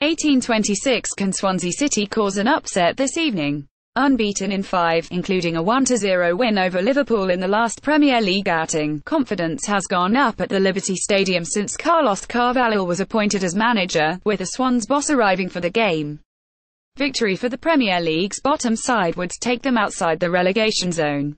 1826 Can Swansea City cause an upset this evening? Unbeaten in five, including a 1-0 win over Liverpool in the last Premier League outing, confidence has gone up at the Liberty Stadium since Carlos Carvalhal was appointed as manager, with the Swans boss arriving for the game. Victory for the Premier League's bottom side would take them outside the relegation zone.